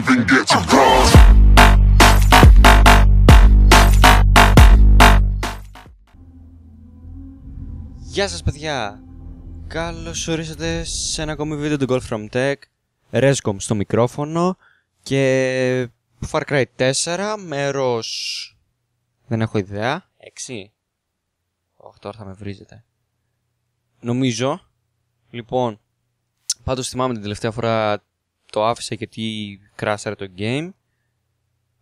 even get to cross. Γεια σας παιδιά! Καλώς ορίσατε σε ένα ακόμη βίντεο του Golf From Tech. Rescom στο μικρόφωνο και Far Cry 4 μέρος... Δεν έχω ιδέα. 6 Όχι τώρα θα με βρίζετε. Νομίζω. Λοιπόν Πάντως θυμάμαι την τελευταία φορά το άφησα γιατί κράσαρε το game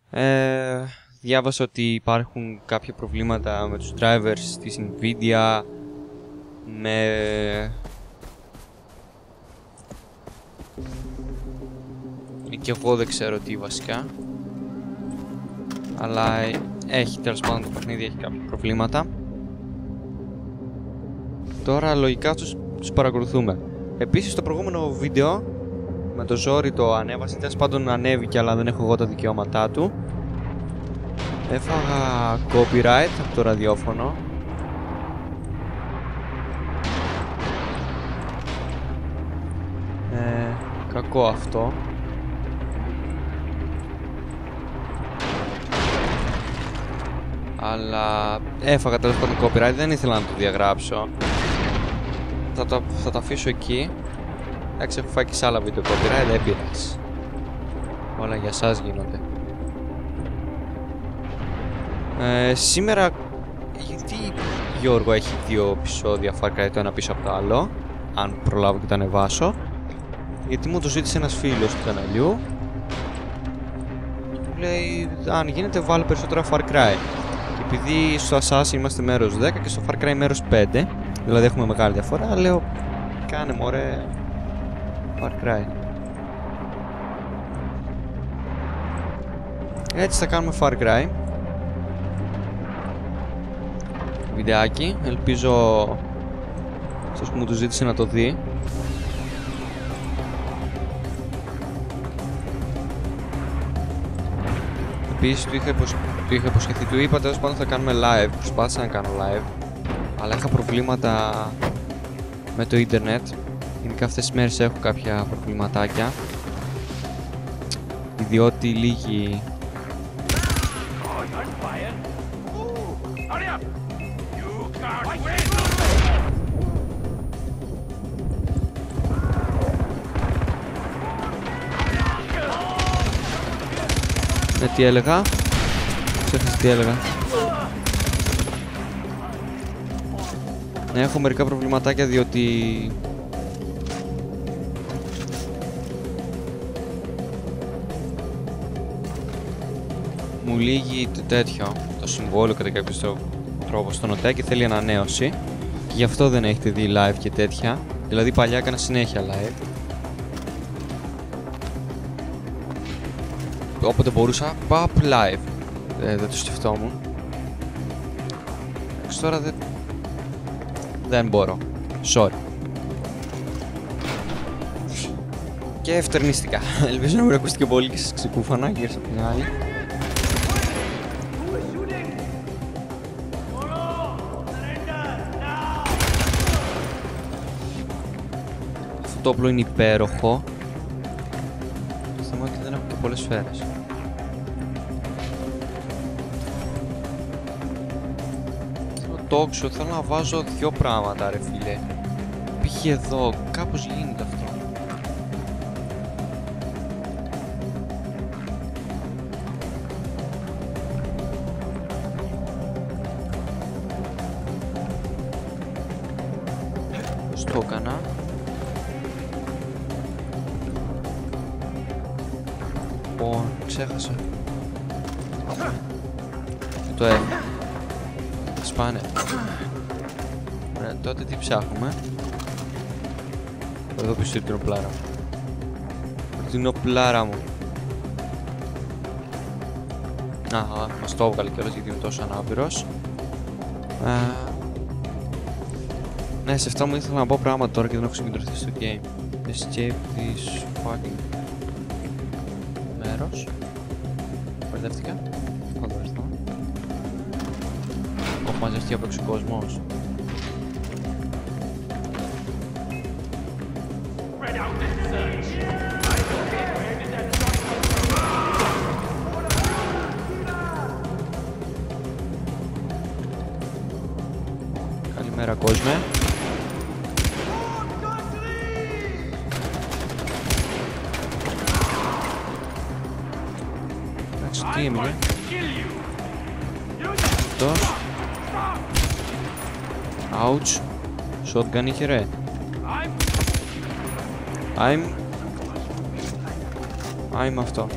ε, Διάβασα ότι υπάρχουν κάποια προβλήματα με τους drivers της Nvidia με... Και εγώ δεν ξέρω τι βασικά. Αλλά έχει τέλος πάντων το παιχνίδι έχει κάποια προβλήματα. Τώρα λογικά τους, τους παρακολουθούμε. Επίσης το προηγούμενο βίντεο με το ζόρι το ανέβασε, τέλος πάντων ανέβηκε αλλά δεν έχω εγώ τα δικαιώματά του. Έφαγα copyright από το ραδιόφωνο Ε, κακό αυτό. Αλλά έφαγα τέλος πάντων copyright, δεν ήθελα να το διαγράψω. Θα το, θα το αφήσω εκεί. Εντάξει, έχω φάει και σε άλλα βίντεο copyright, δεν πειράζει. Όλα για σας γίνονται. Ε, σήμερα, γιατί Γιώργο έχει δύο επεισόδια Far Cry το ένα πίσω από το άλλο, αν προλάβω και το ανεβάσω γιατί μου το ζήτησε ένας φίλος του καναλιού Μου λέει αν γίνεται βάλω περισσότερα Far Cry και επειδή στο Assassin είμαστε μέρος 10 και στο Far Cry μέρος 5 δηλαδή έχουμε μεγάλη διαφορά λέω κάνε μωρέ Far Cry έτσι θα κάνουμε Far Cry βιντεάκι ελπίζω αυτός που μου το ζήτησε να το δει Επίσης του είχα, υποσ... του είχα υποσχεθεί, του είπα τέλος πάντων θα κάνουμε live. Προσπάθησα να κάνω live, αλλά είχα προβλήματα με το ίντερνετ. Γενικά αυτές τις μέρες έχω κάποια προβληματάκια. Διότι λίγοι Ναι, τι έλεγα. Ξέχασα τι έλεγα. Ναι, έχω μερικά προβληματάκια διότι... Μου λύγει το τέτοιο, το συμβόλαιο κατά κάποιο τρόπο στο νοτέ και θέλει ανανέωση. Και γι' αυτό δεν έχετε δει live και τέτοια. Δηλαδή παλιά έκανα συνέχεια live. όποτε μπορούσα, παπ live. Ε, δεν το σκεφτόμουν. Εντάξει, τώρα δεν... Δεν μπορώ. Sorry. Και ευτερνίστηκα. Ελπίζω να μην ακούστηκε πολύ και σας ξεκούφανα και από την άλλη. Το όπλο είναι υπέροχο. Το θέμα είναι ότι δεν έχω και πολλές σφαίρες. τόξο θέλω να βάζω δυο πράγματα ρε φίλε. Π.χ. εδώ, κάπως γίνεται αυτό. Ψάχνουμε. Εδώ πίσω την οπλάρα μου. Την οπλάρα μου. Α, μας το έβγαλε κιόλας γιατί είμαι τόσο ανάπηρος. ναι, σε αυτά μου ήθελα να πω πράγματα τώρα και δεν έχω συγκεντρωθεί στο game. Escape this fucking μέρος. Μπερδεύτηκα. μαζευτεί από έξω κόσμος. Shotgun είχε ρε. I'm... I'm αυτό.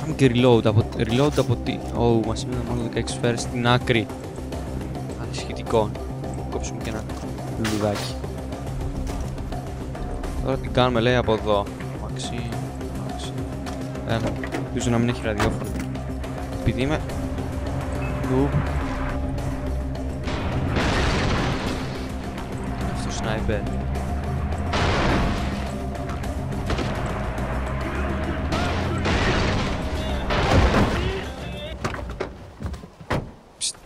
Κάνουμε και reload από, reload από τι... Oh, μας έμειναν μόνο 16 σφαίρες στην άκρη. Ανησυχητικό. Κόψουμε και ένα λουλουδάκι. Τώρα τι κάνουμε λέει από εδώ. Μαξί, μαξί. Έλα, ελπίζω να μην έχει ραδιόφωνο. Επειδή είμαι... Noob. Αυτό σνάιπερ. Ψτ.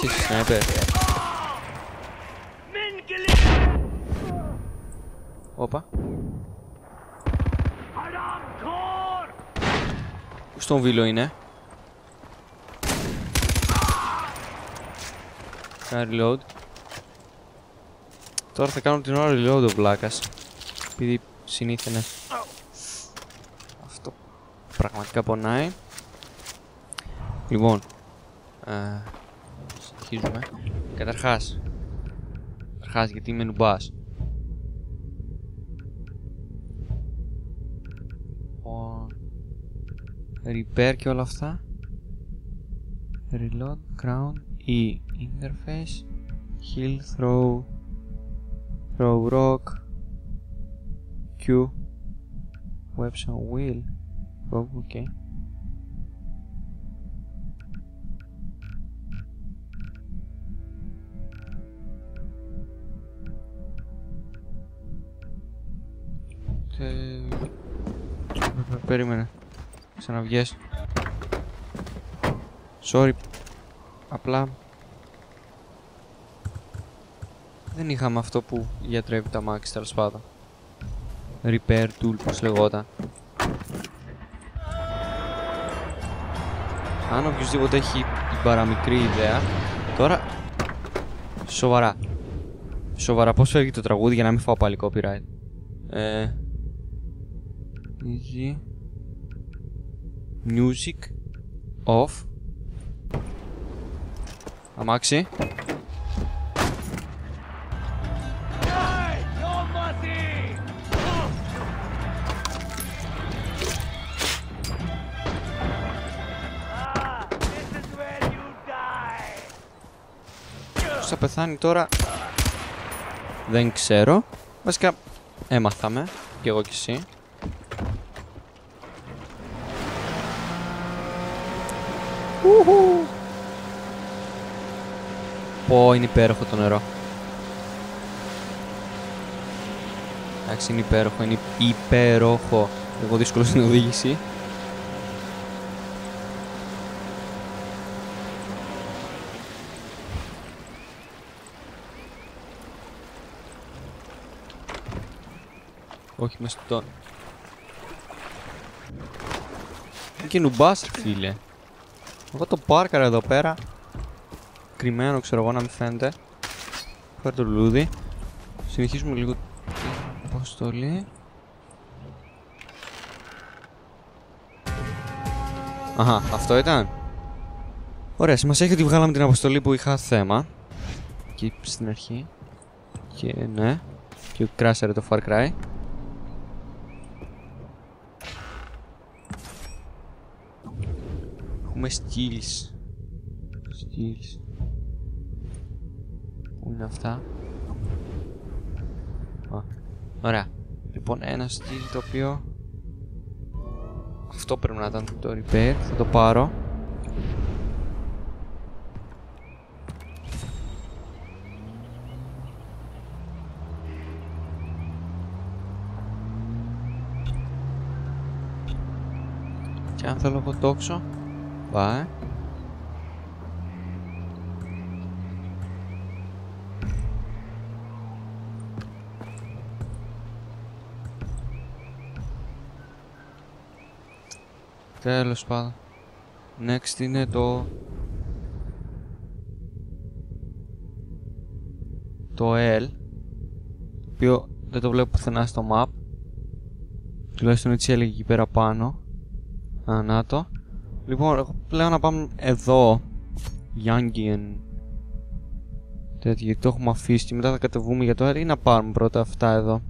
Τι είσαι σνάιπερ. Όπα. Πού στον βίλο είναι. Κάνει reload. Τώρα θα κάνω την ώρα reload ο βλάκας. Επειδή συνήθαινε. Αυτό πραγματικά πονάει. Λοιπόν. Ε, συνεχίζουμε. Καταρχάς. Καταρχάς γιατί είμαι νουμπάς. Ο... Repair και όλα αυτά. Reload, crown, E, interface, heal, throw, throw rock, Q, weapon wheel, oh, okay. Ε, Περίμενε. Ξαναβγες. Sorry. Απλά... Δεν είχαμε αυτό που γιατρεύει τα μάξι τέλος πάντων. Repair tool, πώς λεγόταν. Αν οποιοδήποτε έχει την παραμικρή ιδέα... Τώρα... Σοβαρά. Σοβαρά, πώς φεύγει το τραγούδι για να μην φάω πάλι copyright; Ε... Easy. Music. Off. Αμάξι. Θα πεθάνει τώρα Δεν ξέρω Βασικά έμαθαμε Κι εγώ κι εσύ Ουχου. Πω, είναι υπέροχο το νερό. Εντάξει, είναι υπέροχο, είναι υπέροχο. Εγώ δύσκολος στην οδήγηση. Όχι μες στον... Είναι και νουμπάς, ρε φίλε. Εγώ το πάρκαρα εδώ πέρα. Κρυμμένο ξέρω εγώ να μην φαίνεται. Φέρε το λουλούδι. Συνεχίζουμε λίγο την αποστολή. Αχα, αυτό ήταν; Ωραία, σημασία έχει ότι βγάλαμε την αποστολή που είχα θέμα. Εκεί στην αρχή. Και ναι. Και κράσαρε το Far Cry. Έχουμε skills. Skills. Πού είναι αυτά; Α, ωραία. Λοιπόν, ένα skill το οποίο... Αυτό πρέπει να ήταν το repair. Θα το πάρω. Και αν θέλω εγώ τόξο Πάει. Τέλος πάντων. Next είναι το... το L το οποίο δεν το βλέπω πουθενά στο map τουλάχιστον έτσι έλεγε εκεί πέρα πάνω Α, να το λοιπόν εγώ πλέον να πάμε εδώ Youngian τέτοιο γιατί το έχουμε αφήσει και μετά θα κατεβούμε για το L ή να πάρουμε πρώτα αυτά εδώ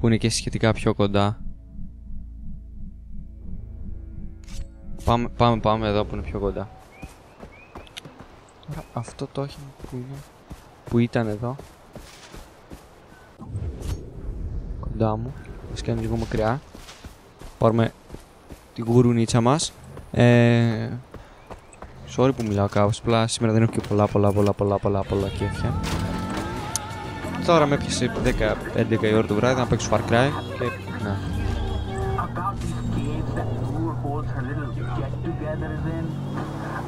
που είναι και σχετικά πιο κοντά Πάμε, πάμε, πάμε εδώ που είναι πιο κοντά. Τώρα αυτό το όχημα που είναι, που ήταν εδώ. Κοντά μου. Μας κάνεις λίγο μακριά. Πάρουμε την γουρουνίτσα μας. Ε, sorry που μιλάω κάπως, απλά σήμερα δεν έχω και πολλά πολλά πολλά πολλά πολλά πολλά κέφια. Τώρα με έπιασε 10-11 η ώρα το βράδυ να παίξω Far Cry και να.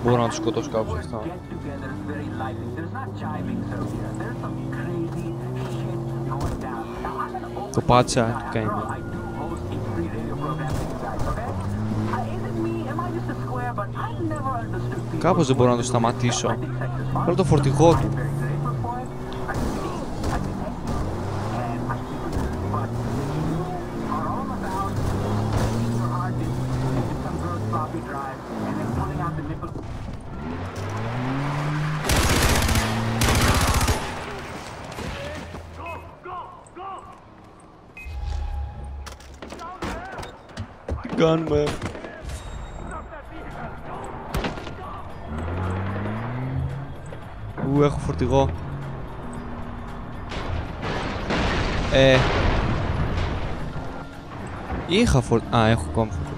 Μπορώ να τους σκοτώσω κάπου σε αυτό. Το πάτσα, τι κάνει. Κάπως δεν μπορώ να το σταματήσω. Θέλω το φορτηγό του. Τι κάνουμε. Φορτηγό. Ε... Είχα φορτηγό. Α, έχω ακόμα φορτηγό.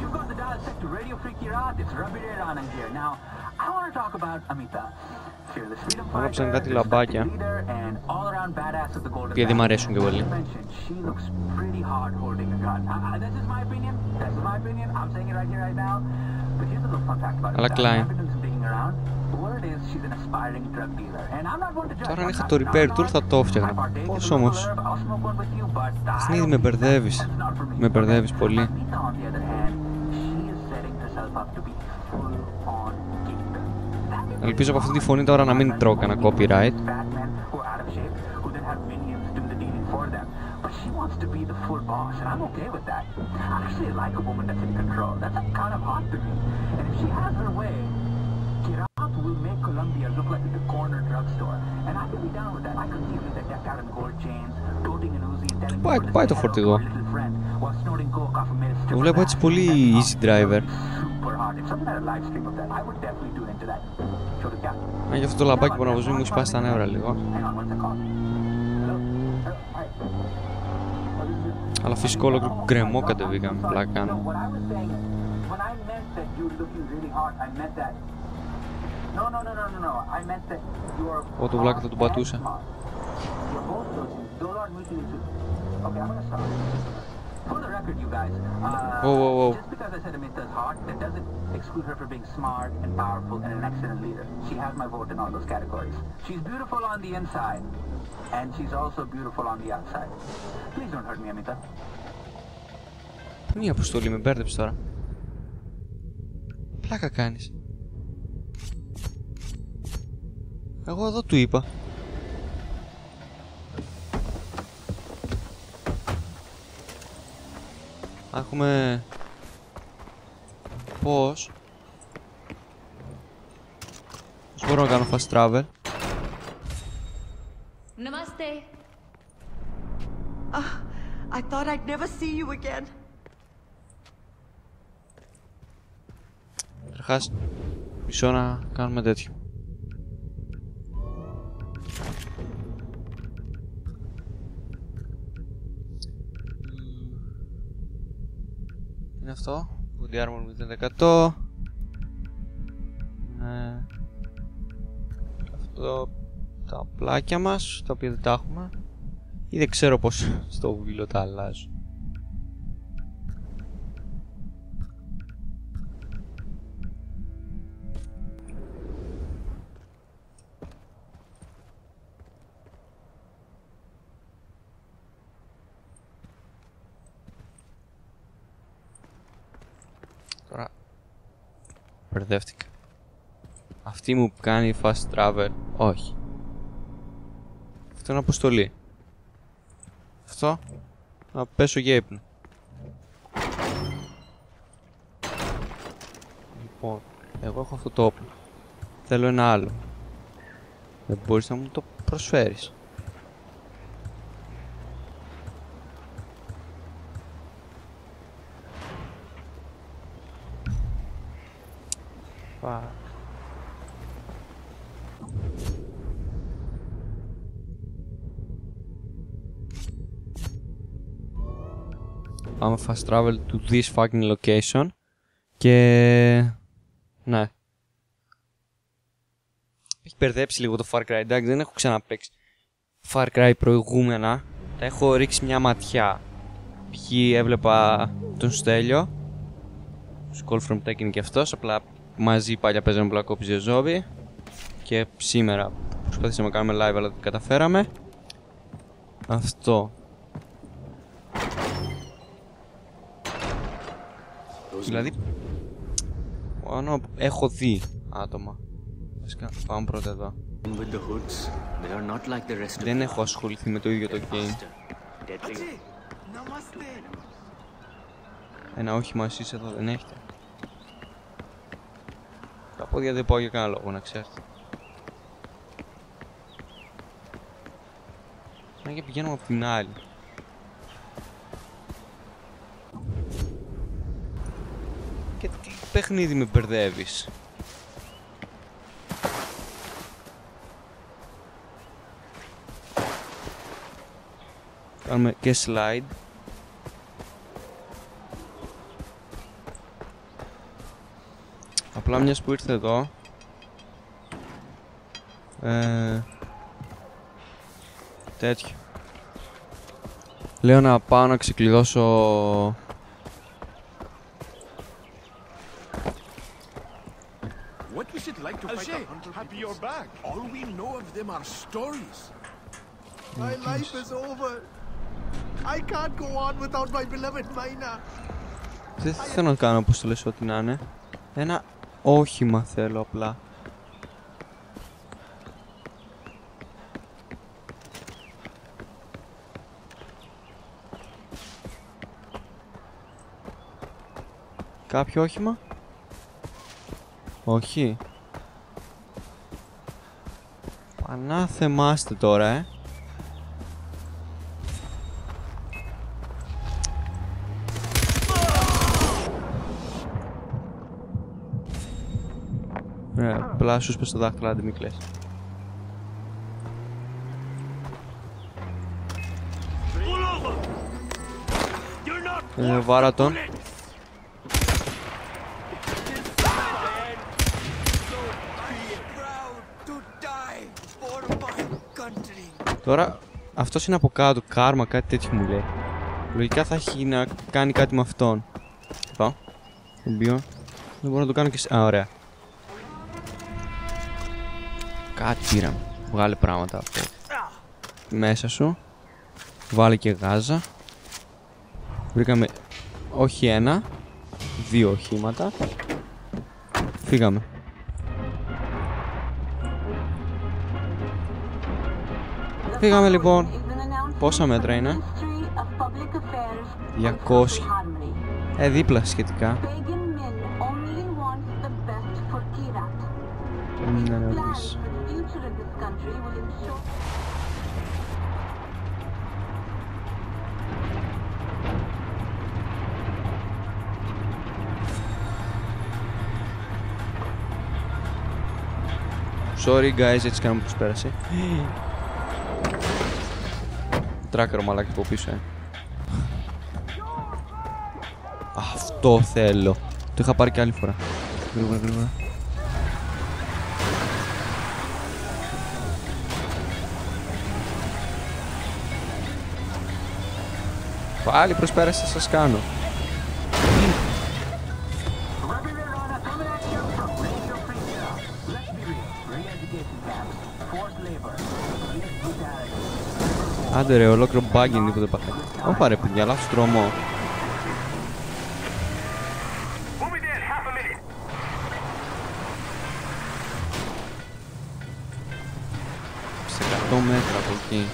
You've got the dial set to Radio Freaky Rod. It's Ravi Rana here. Now, I want to talk about Amita. Άναψαν κάτι λαμπάκια. Γιατί μ' αρέσουν και πολύ. Αλλά κλάει. Τώρα αν είχα το repair tool θα το έφτιαχνα. Πώς όμως; Στην με μπερδεύεις. Με μπερδεύεις πολύ. Ελπίζω από αυτή τη φωνή τώρα να μην τρώω κανένα copyright. fat men who are out of shape, who then have minions do the dealing for them. But she wants to be the full boss, and I'm okay with that. I actually like a woman that's in control. That's kind of hot to me. And if she has her way, Kirat will make Colombia look like the corner drugstore. And I could be down with that. I could see Lisa decked out in gold chains, toting an Uzi, and telling Πάει- people to πάει say το hello to φορτηγό. her little friend while snorting coke off a male Το stripper βλέπω back. έτσι πολύ That's easy hot. driver. Για αυτό το λαμπάκι μπορώ να βοηθήσω μου σπάσει τα νεύρα λίγο. Αλλά φυσικόλογο κρεμό κατεβήκα με βλάκα. Όταν είπα ότι είστε εξαιρετικά χαρούμενοι, είπα ότι. Όχι, όχι, όχι. Είπα ότι είστε εξαιρετικά χαρούμενοι. Όχι, όχι, both those things. Those aren't mutually exclusive. Okay, I'm gonna stop. For the record, you guys. Uh, Whoa, whoa, whoa. Just because I said Amita's hot, that doesn't exclude her from being smart and powerful and an excellent leader. She has my vote in all those categories. She's beautiful on the inside, and she's also beautiful on the outside. Please don't hurt me, Amita. Μία αποστολή με μπέρδεψε τώρα. Πλάκα κάνεις. Εγώ εδώ του είπα. Έχουμε... Πώς... Πώς μπορώ να κάνω fast travel. Namaste. Ah, I thought I'd never see you again. Καταρχάς, μισό να κάνουμε τέτοιο. Είναι αυτό. Woody Armor 0%. Ε, αυτό τα πλάκια μας, τα οποία δεν τα έχουμε. Ή δεν ξέρω πως στο βίλο τα αλλάζω. Μπερδεύτηκα. Αυτή μου κάνει fast travel. Όχι. Αυτό είναι αποστολή. Αυτό. Να πέσω για ύπνο. Λοιπόν, εγώ έχω αυτό το όπλο. Θέλω ένα άλλο. Δεν μπορείς να μου το προσφέρεις. Fast travel to this fucking location και... Ναι. Έχει μπερδέψει λίγο το Far Cry, εντάξει δεν έχω ξαναπαίξει Far Cry προηγούμενα. Τα έχω ρίξει μια ματιά. Π.χ. έβλεπα τον Στέλιο. Skull from Tekken και αυτός, απλά μαζί παλιά παίζαμε Black Ops 2 Zombie. Και σήμερα προσπαθήσαμε να κάνουμε live αλλά δεν καταφέραμε. Αυτό. Δηλαδή, πάνω έχω δει άτομα. Βασικά, πάμε πρώτα εδώ. With the hoods, they are not like the rest of Δεν them. έχω ασχοληθεί με το ίδιο το game. Deadly. Ένα όχημα εσείς εδώ δεν έχετε. Τα πόδια δεν πάω για κανένα λόγο, να ξέρετε. Σαν και πηγαίνουμε από την άλλη. Παιχνίδι με μπερδεύεις. Κάνουμε και slide. Απλά μιας που ήρθε εδώ ε, Τέτοιο Λέω να πάω να ξεκλειδώσω What was it like to fight a hundred happy people? you're back. All we know of them are stories. My life is over. I can't go on without my beloved Mina. Δεν θέλω να κάνω όπως το λες ό,τι να είναι Ένα όχημα θέλω απλά Κάποιο όχημα Όχι Πανά θεμάστε τώρα ε Ναι, απλά σου σπες το δάχτυλο, άντε μη κλαις. Ε, βάρα τον. To die for my country. Τώρα, αυτός είναι από κάτω, κάρμα, κάτι τέτοιο μου λέει. Λογικά θα έχει να κάνει κάτι με αυτόν. Εδώ. Τον οποίο δεν μπορώ να το κάνω και σε... Α, ωραία. Κάτι πήραμε. Βγάλε πράγματα από μέσα σου. Βάλε και γάζα. Βρήκαμε όχι ένα, δύο οχήματα. Φύγαμε. Φύγαμε λοιπόν. Πόσα μέτρα είναι; 200. Ε, δίπλα σχετικά. Ναι, ναι, ρωτήσεις. Sorry guys, έτσι κάνουμε πως πέρασε. Τράκερο μαλάκι από πίσω, ε. Αυτό θέλω. Το είχα πάρει και άλλη φορά. Γρήγορα, γρήγορα. Πάλι προσπέρασε, σας κάνω. Άντε ρε, ολόκληρο μπάγκι είναι τίποτα. Όπα ρε παιδιά, λάθος τρόμο. Σε 100 μέτρα από εκεί.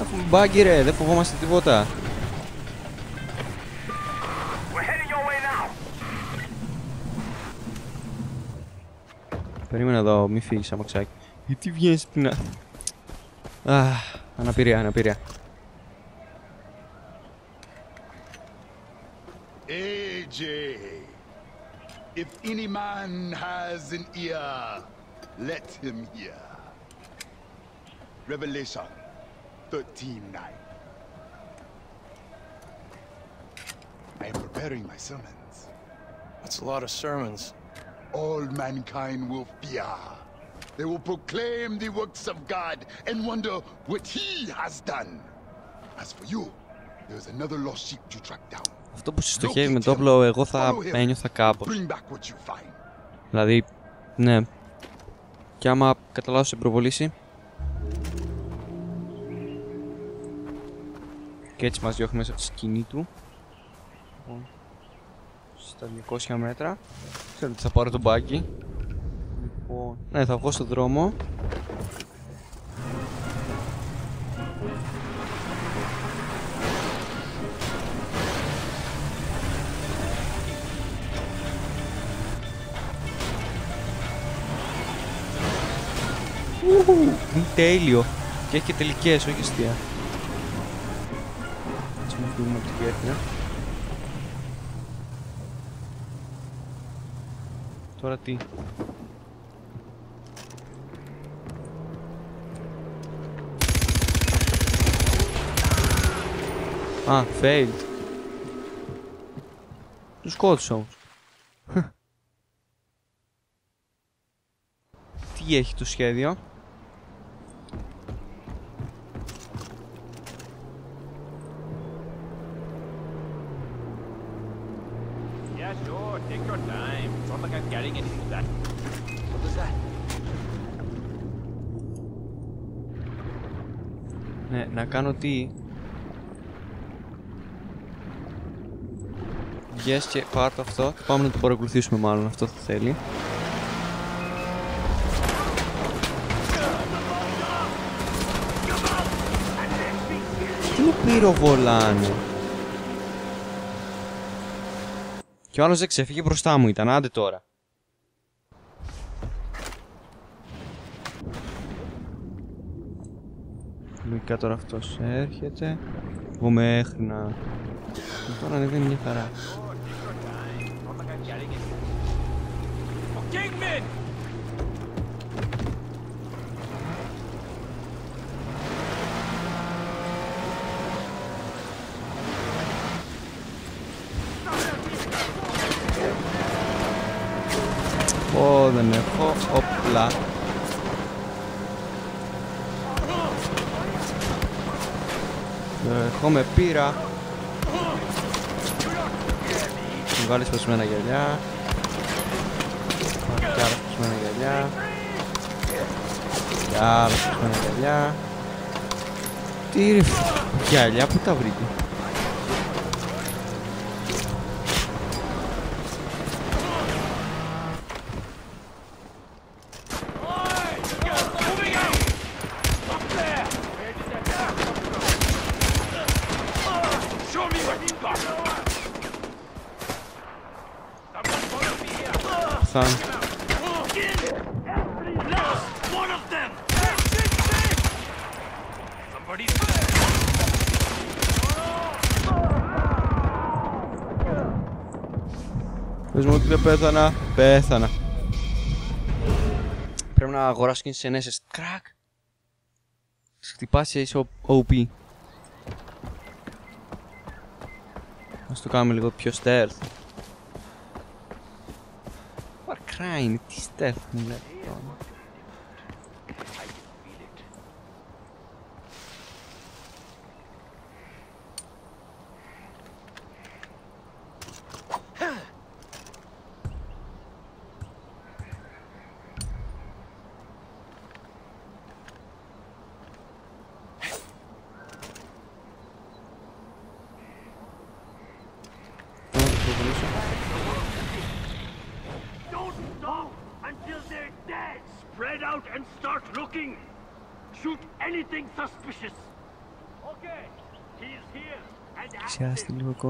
Έχουμε μπάγκι ρε, δεν φοβόμαστε. Περίμενα εδώ, αμαξάκι. Ti viens până... Ah, anapiria, anapiria. AJ, if any man has an ear, let him hear. Revelation 13.9 I am preparing my sermons. That's a lot of sermons. All mankind will fear. They will proclaim the works of God and wonder what He has done. As for you, there is another lost sheep to track down. Αυτό που συστοχεύει με το όπλο, εγώ θα Follow him. ένιωθα κάπως. Bring back what you find. Δηλαδή, ναι. Και άμα καταλάβω σε προβολήσει. Και έτσι μας διώχνει μέσα από τη σκηνή του. Λοιπόν, Στα 200 μέτρα. Ξέρω ότι θα πάρω το μπάκι. Λοιπόν, ναι, θα βγω στον δρόμο. Είναι τέλειο. Και έχει και τελικές, όχι αστεία. Έτσι μου φύγουμε από την γέφυρα. Τώρα τι; Α, failed. Τους σκότωσα όμως. Τι έχει το σχέδιο. Yeah, sure. Take your time. It's not like I'm carrying anything that. What was that? Ναι, να κάνω τι. Yes και πάρ' το αυτό. Πάμε να το παρακολουθήσουμε μάλλον, αυτό θα θέλει. Τι με πυροβολάνε; Και ο άλλος δεν ξέφυγε μπροστά μου ήταν, άντε τώρα. Λογικά τώρα αυτός έρχεται. Εγώ μέχρι να... Τώρα ανεβαίνει μια χαρά. Not like I'm carrying anything. Oh, Kingman! Ω, δεν έχω. Όπλα. Έχω με πύρα. Μου βάλεις σπασμένα γυαλιά. Πάρω κι άλλα σπασμένα γυαλιά. Και άλλα σπασμένα γυαλιά. Τι ρε φ- γυαλιά, πού τα βρήκε; Moving out! Up there! Where did that guy come from? Show me what you got! Someone follow me here! Σαν. Lost one of them! Somebody's Πες μου ότι δεν πέθανα. Πέθανα. Πρέπει να αγοράσω και τις ενέσεις. Κρακ. Τις χτυπάς και είσαι OP. Ας το κάνουμε λίγο πιο stealth. Far Cry είναι, τι stealth μου λέει τώρα.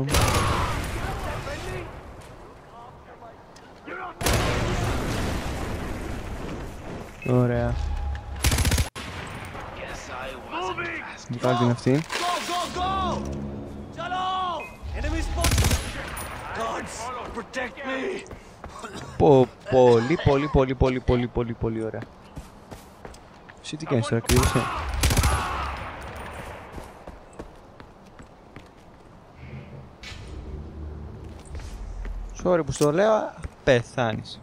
Ξιάστη λίγο ακόμη. you're not Ωραία. moving. Βγάλει την αυτή. Πο, πολύ, πολύ, πολύ, πολύ, πολύ, πολύ, πολύ ωραία. Εσύ τι κάνεις τώρα, κρύβεσαι. Sorry που στο λέω, πεθάνεις.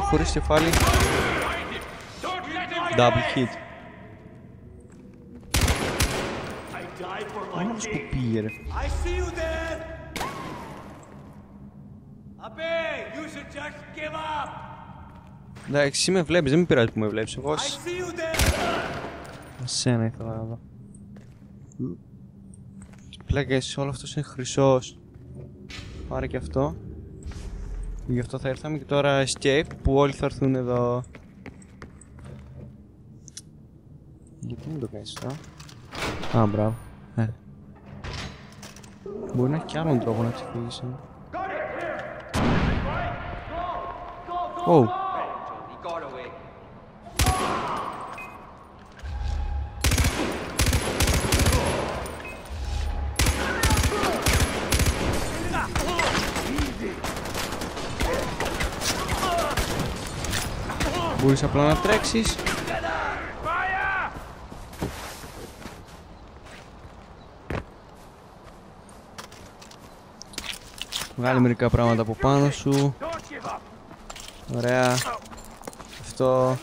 Νομίζω χωρίς κεφάλι, Find him! Don't let him get double hit. I die for my Μόνος που king! πήγε ρε. I see you there! Abe, you should just give up! Εντάξει, εσύ με βλέπεις, δεν με πειράζει που με βλέπεις. Εγώ I σ- see you there! εσένα ήθελα να δω. Πλάκα εσύ όλο αυτός είναι χρυσός. Πάρε και αυτό. Γι' αυτό θα ήρθαμε και τώρα escape που όλοι θα έρθουν εδώ. Γιατί μην το κάνεις αυτό; Α, μπράβο. Ε. Μπορεί να έχει κι άλλον τρόπο να ξεφύγεις. ε. Ω, μπορείς απλά να τρέξεις. Fire! Βγάλει μερικά πράγματα από πάνω σου. Don't give up! Ωραία. Αυτό.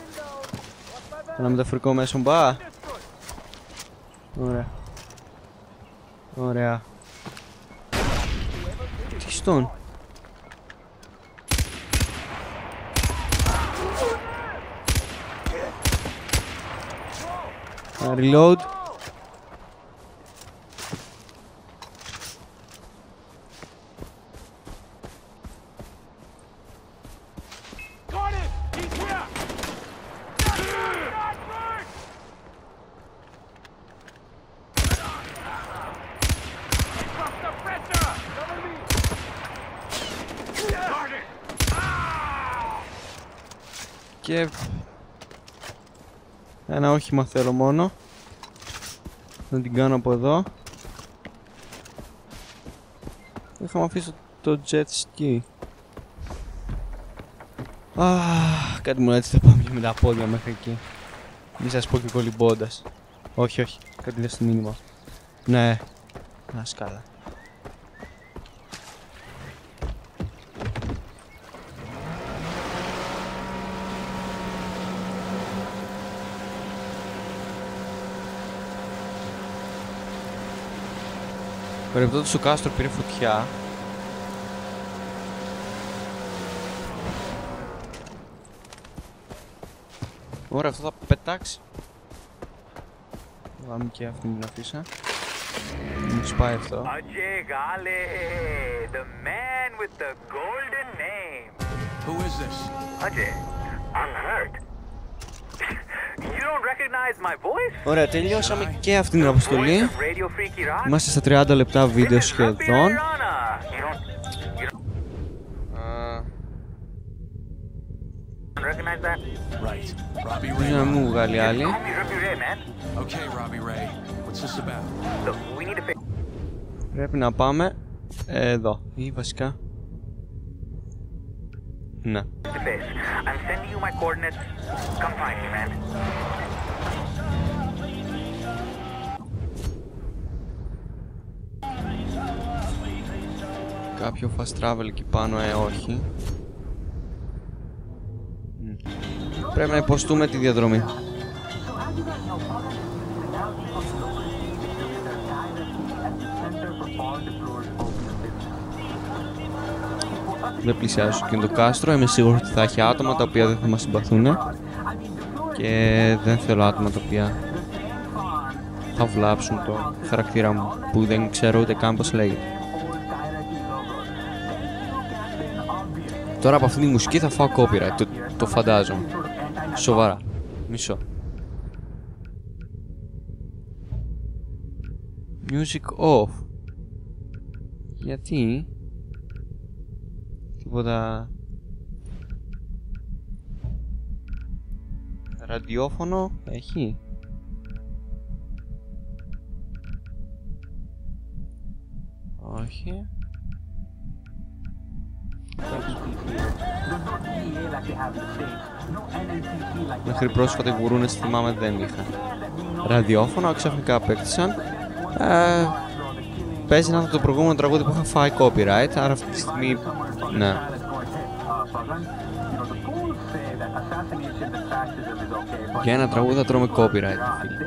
Ένα μεταφορικό μέσο μπα. Ωραία. Ωραία. Τι στον. Reload. Όχημα θέλω μόνο. Να την κάνω από εδώ. Είχαμε αφήσει το jet ski. Αχ, κάτι μου λέει έτσι θα πάμε και με τα πόδια μέχρι εκεί. Μη σας πω και κολυμπώντας. Όχι, όχι, κάτι δεν στο μήνυμα. Ναι, να σκάλα. Παρεμπιπτόντως ο κάστρο πήρε φωτιά. Ωραία, αυτό θα πετάξει. Πάμε και αυτή την αφήσα. Μου σπάει αυτό. Ajay Gale, the man with the golden name. Who is this? Ajay, I'm hurt. you don't recognize my voice? Ωραία, τελειώσαμε και αυτήν την αποστολή. Είμαστε στα 30 λεπτά βίντεο σχεδόν. Δεν μου βγάλει άλλη. Πρέπει να πάμε εδώ, ή βασικά. Ναι. Κάποιο fast travel εκεί πάνω, ε, όχι. Πρέπει να υποστούμε τη διαδρομή. Δεν πλησιάζω και το κάστρο. Είμαι σίγουρος ότι θα έχει άτομα τα οποία δεν θα μας συμπαθούν. Και δεν θέλω άτομα τα οποία θα βλάψουν το χαρακτήρα μου που δεν ξέρω ούτε καν πώς λέγεται. Τώρα από αυτή τη μουσική θα φάω copyright, το, το φαντάζομαι. Σοβαρά. Μισό. Music off. Γιατί... Τίποτα... Ραδιόφωνο έχει; Όχι. Μέχρι πρόσφατα οι γουρούνες θυμάμαι δεν είχα. Ραδιόφωνο, ξαφνικά απέκτησαν. Ε, παίζει ένα από το προηγούμενο τραγούδι που είχα φάει copyright, άρα αυτή τη στιγμή, ναι. Για ένα τραγούδι θα τρώμε copyright, φίλε.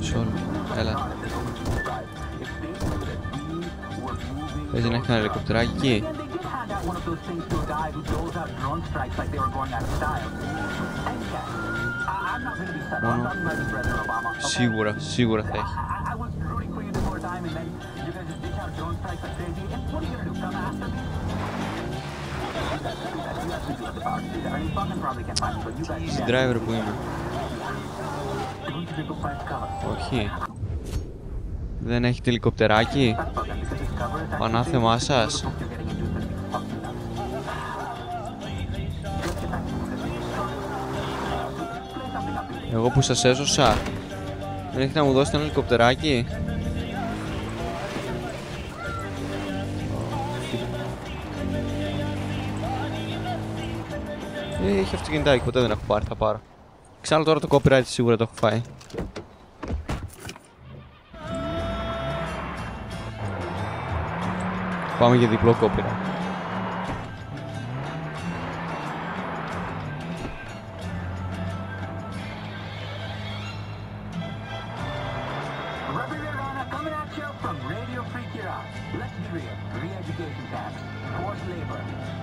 Σόλ, έλα. Παίζει να έχεις ένα ελικοπτεράκι; Εκεί. Μόνο. Σίγουρα, σίγουρα θα έχει. Easy driver που είμαι. Όχι. Δεν έχει ελικοπτεράκι; Πανάθεμά σας. Εγώ που σας έσωσα. Δεν έχει να μου δώσετε ένα ελικοπτεράκι; Ε, έχει αυτοκινητάκι, ποτέ δεν έχω πάρει, θα πάρω. Ξάλλου τώρα το copyright σίγουρα το έχω φάει.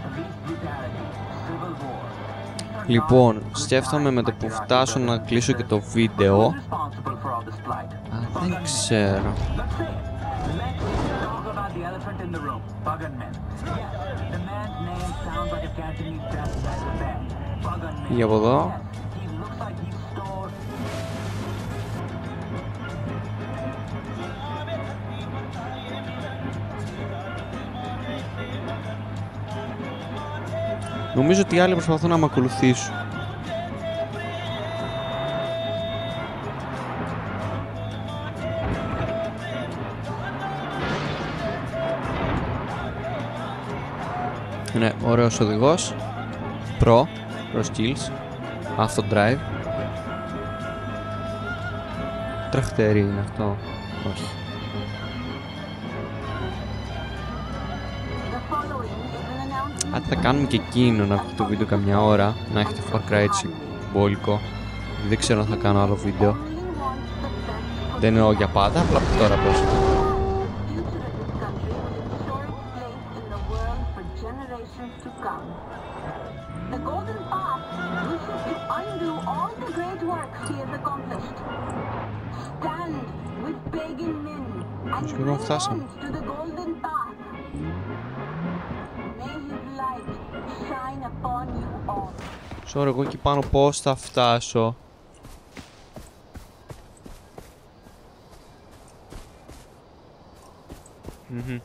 Police brutality, civil war. Λοιπόν, σκέφτομαι με το που φτάσω να κλείσω και το βίντεο. Responsible for all this blight. Α, δεν ξέρω. Πήγε από εδώ. Yes, he looks like he stole Νομίζω ότι οι άλλοι προσπαθούν να με ακολουθήσουν. Είναι ωραίος οδηγός. Pro. Pro skills. Auto drive. Τραχτερή είναι αυτό. Όχι. Αν θα κάνουμε και εκείνο να βγει το βίντεο καμιά ώρα, να έχετε Far Cry έτσι μπόλικο. Δεν ξέρω αν θα κάνω άλλο βίντεο. Δεν εννοώ για πάντα, απλά από τώρα πώς. Πάνω πώς θα φτάσω. Μμμ.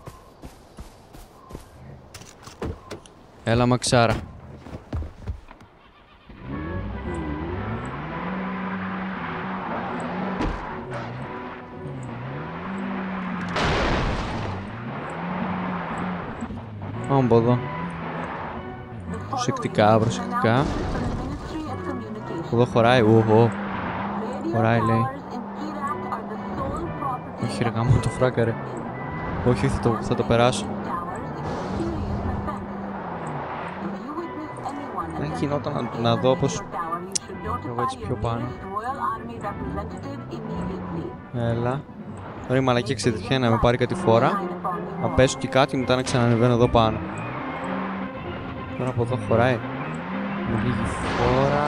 Έλα μαξάρα. Πάμε από εδώ. Προσεκτικά, προσεκτικά. Εδώ χωράει, ουχο. Χωράει, λέει. Όχι ρε γάμο το φράκα ρε. Όχι, θα το, θα το περάσω. γινόταν να, να δω πως... Tower, you should Εγώ έτσι notify πιο your πάνω. nearest Royal Army representative immediately. Έλα. Τώρα η μαλακή ξετυχαίνει να με πάρει κάτι φορά. Να πέσω και κάτι μετά να ξανανεβαίνω εδώ πάνω. Τώρα από εδώ χωράει. Μου λίγη φόρα.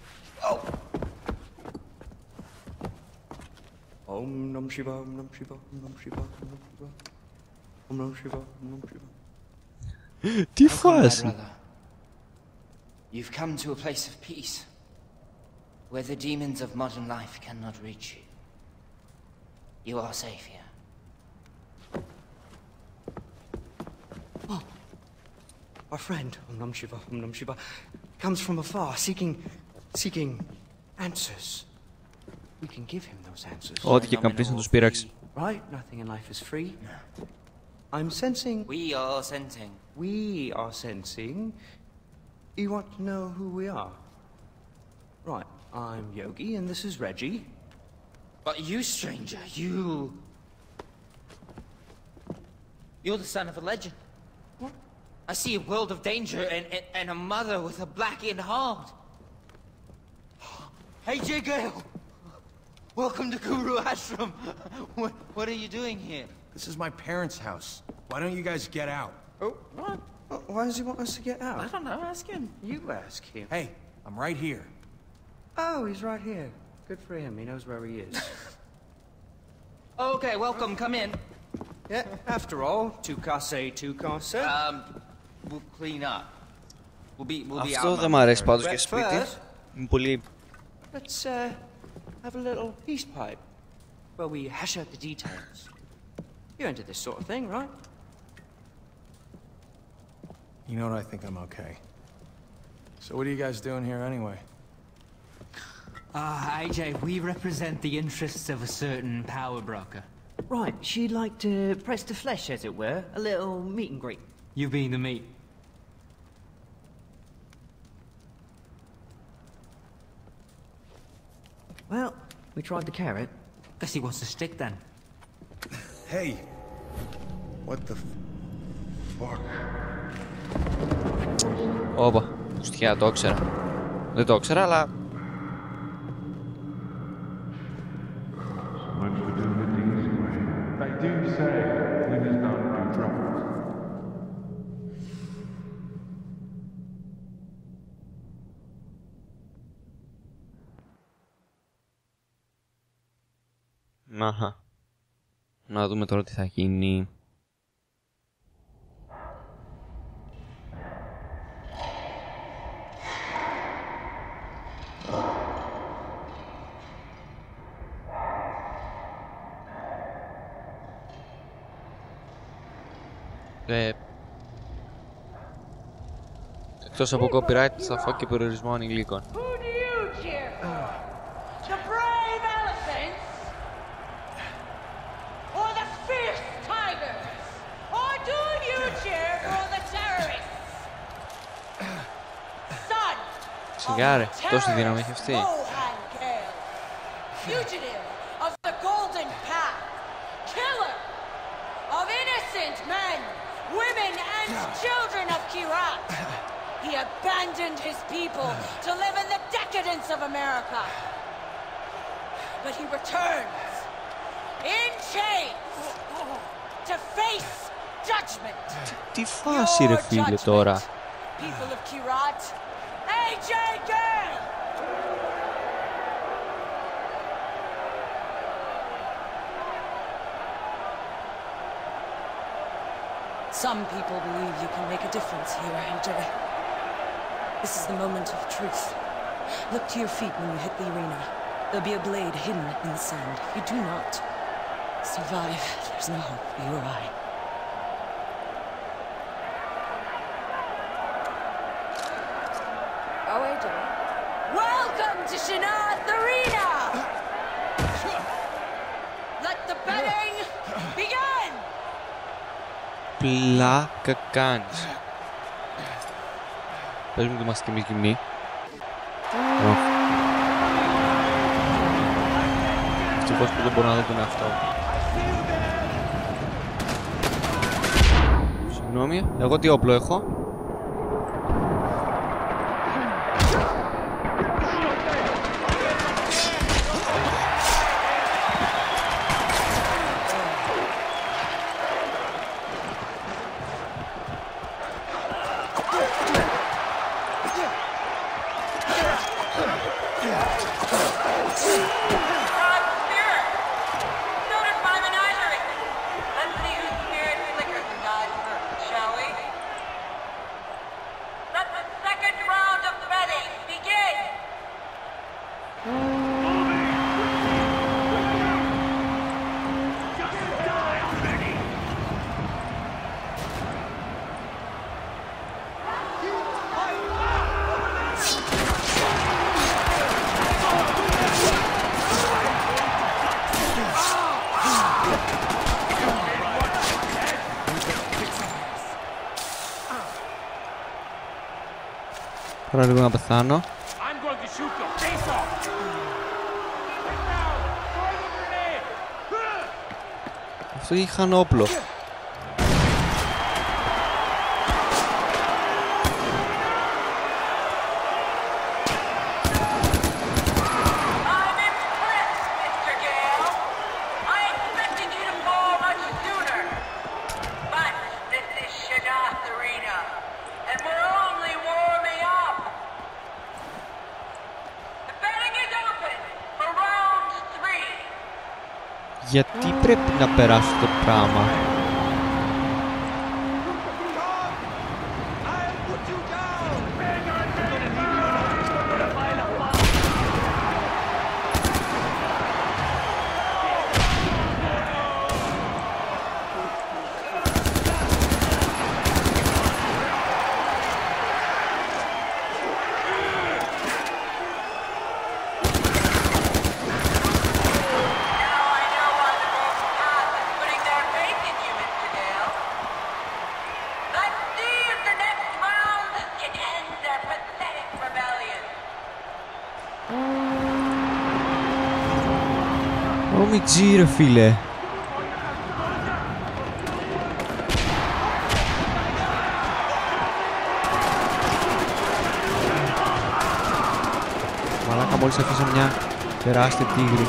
Oh. Om Nam Shiva, Om Nam Shiva, Om Nam Shiva, Om Nam Shiva. Om Nam Shiva, Om Nam Shiva. Die Fressen! You've come to a place of peace, where the demons of modern life cannot reach you. You are safe here. Oh. Our friend, Om Nam Shiva, Om Nam Shiva, comes from afar, seeking seeking answers. We can give him those answers. Ό,τι και καν πεις να τους πείραξε. Right? Nothing in life is free. I'm sensing. We are sensing. We are sensing. You want to know who we are? Right. I'm Yogi, and this is Reggie. But you, stranger, you. You're the son of a legend. What? I see a world of danger and, and, and a mother with a blackened heart. Hey, Jay Gale! Welcome to Guru Ashram. What, what are you doing here? This is my parents' house. Why don't you guys get out? Oh, what? Wh- Why does he want us to get out? I don't know, ask him. You ask him. Hey, I'm right here. Oh, he's right here. Good for him. He knows where he is. Okay, welcome, come in. yeah, after all, two casse, two casse. Um, we'll clean up. We'll be, we'll be Αυτό out δεν μ' αρέσει πάντως But και σπίτι. first, Είναι πολύ... let's uh, have a little peace pipe where we hash out the details. You're into this sort of thing, right? You know what? I think I'm okay. So what are you guys doing here anyway? Ah, AJ, we represent the interests of a certain power broker. Right, she'd like to press the flesh, as it were. A little meet and greet. You being the meat. Well, we tried the carrot. Guess he wants to stick then. Hey! What the fuck? Όπα, στοιχεία το ήξερα. Δεν το ήξερα, αλλά... They do say winners don't do drugs. Αχα. Να δούμε τώρα τι θα γίνει. Ε, εκτός από copyright θα φάω και περιορισμό ανηλίκων. and children of Kirat. He abandoned his people to live in the decadence of America. But he returns in chains to face judgment. Τι φάση ρε φίλε τώρα. People of Kirat, AJ Gale! Some people believe you can make a difference here, AJ. This is the moment of truth. Look to your feet when you hit the arena. There'll be a blade hidden in the sand. If you do not survive, there's no hope for you or I. πλάκα κάνεις. Πες μου ότι είμαστε και εμείς γυμνοί. Ω. Ευτυχώς που δεν μπορώ να δω τον εαυτό μου. Συγγνώμη, εγώ τι όπλο έχω; Τώρα λίγο να πεθάνω. I'm going to shoot your face off! Αυτό είχαν όπλο. I'm impressed, Mr. Gale. I expected you to fall much sooner. But this is Shadath Arena, and we're only warming up. The betting is open for round three. Γιατί πρέπει να περάσω Ω Μιτζή ρε φίλε. Μαλάκα μόλις αφήσα μια τεράστια τίγρη.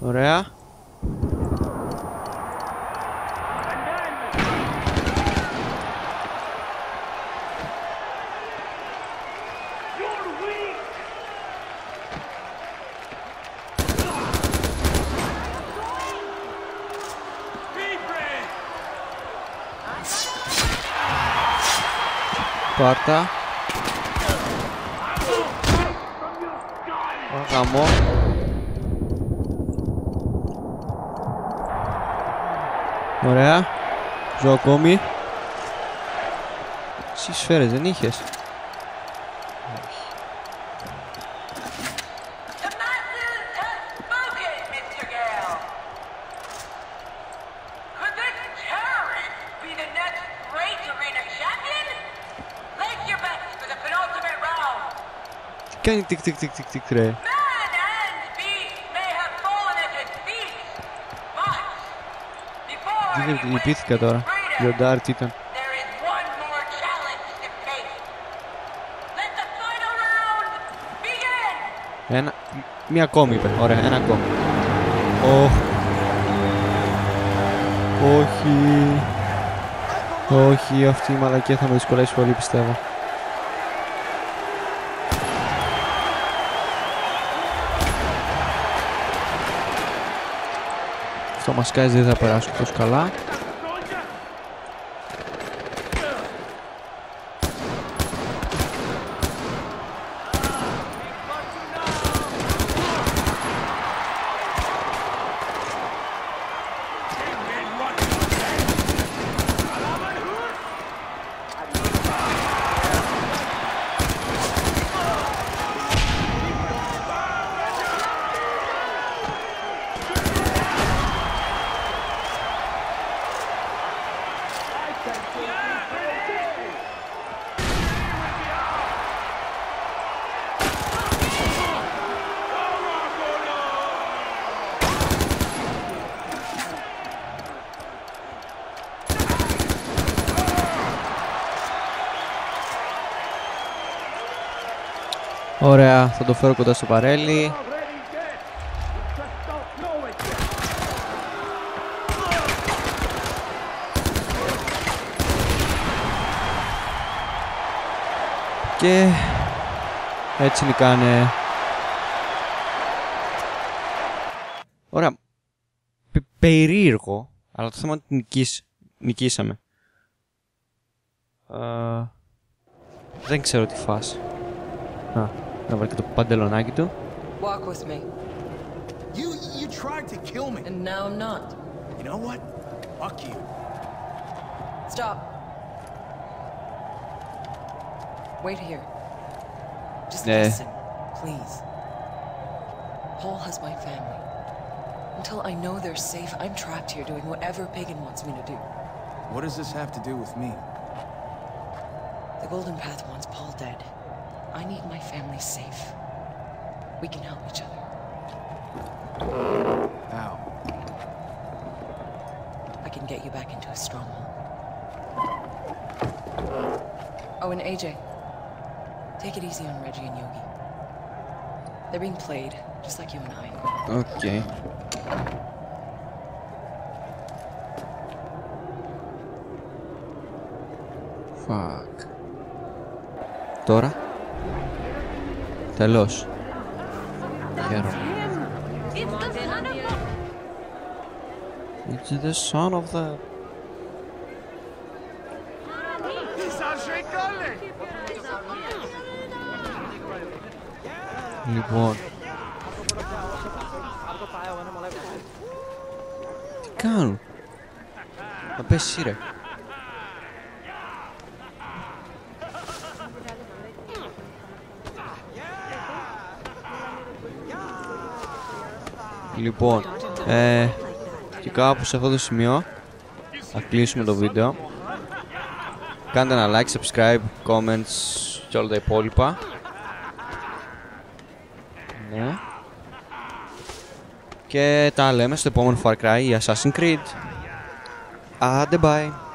Ωραία. Πάρτα. Ω, Γαμό. Ωραία. Ζω ακόμη. Εσύ σφαίρες δεν είχες. Κάνει τικ τικ τικ τικ τικ ρε. Man and beast may have fallen at his feet, but before Τι δεν λυπήθηκα τώρα. Λιοντάρτς ήταν. there is one more challenge to face. Let the final round begin. Ένα. Μία ακόμη είπε. Ωραία, ένα ακόμη. Οχ. Όχι. Όχι, αυτή η μαλακία θα με δυσκολέσει πολύ πιστεύω. Αυτό μας κάζει δεν θα περάσω τόσο καλά. Ωραία, θα το φέρω κοντά στο παρέλι. Και έτσι νικάνε. Ωραία. Πε- περίεργο, αλλά το θέμα είναι ότι νικήσ- νικήσαμε. Α, δεν ξέρω τι φας. Α, να βάλει και το παντελονάκι του. Walk with me. You you tried to kill me. And now I'm not. You know what? Fuck you. Stop. Wait here. Just Eh. listen, please. Paul has my family. Until I know they're safe, I'm trapped here doing whatever Pagan wants me to do. What does this have to do with me? The Golden Path wants Paul dead. I need my family safe. We can help each other. How? I can get you back into a stronghold. Oh, and AJ. Take it easy on Reggie and Yogi. They're being played, just like you and I. Okay. Fuck. Dora? Τελώς. Χαίρομαι. It's the son of the... It's the son of the... the... Λοιπόν. Τι κάνουν; Να πες εσύ ρε. Λοιπόν, ε, και κάπου σε αυτό το σημείο θα κλείσουμε το βίντεο. Κάντε ένα like, subscribe, comments και όλα τα υπόλοιπα. Ναι. Και τα λέμε στο επόμενο Far Cry ή Assassin's Creed. Άντε bye.